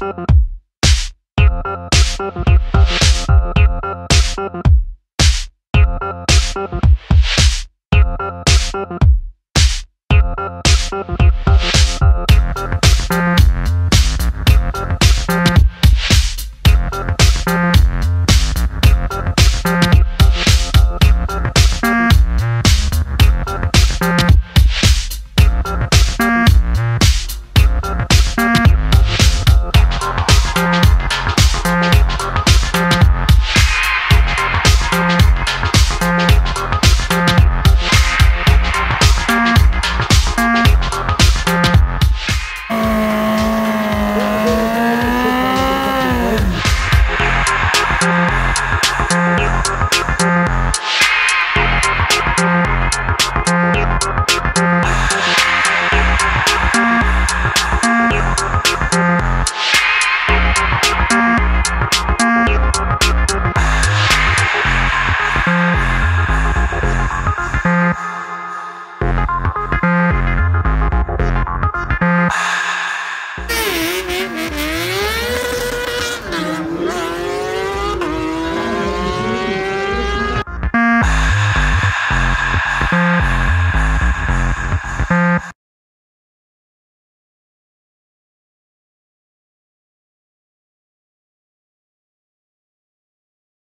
Thank you. you